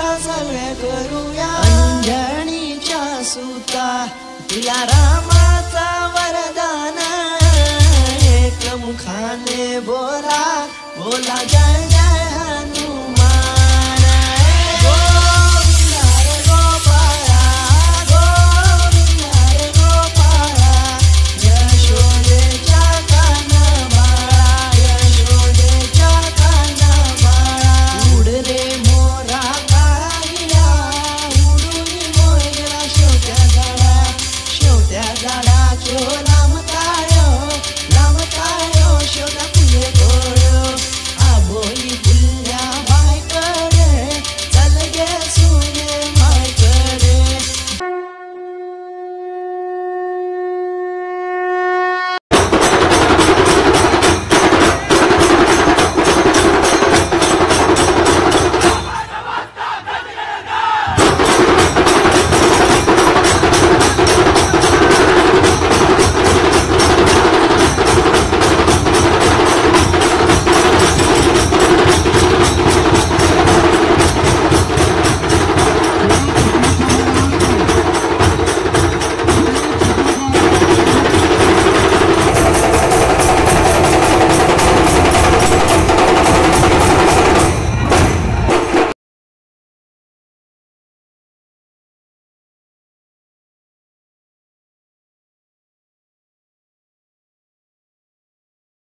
सगया रञ्जी च सुता तिला रामाचा वरदान. एक मुखाने बोला बोला जय जय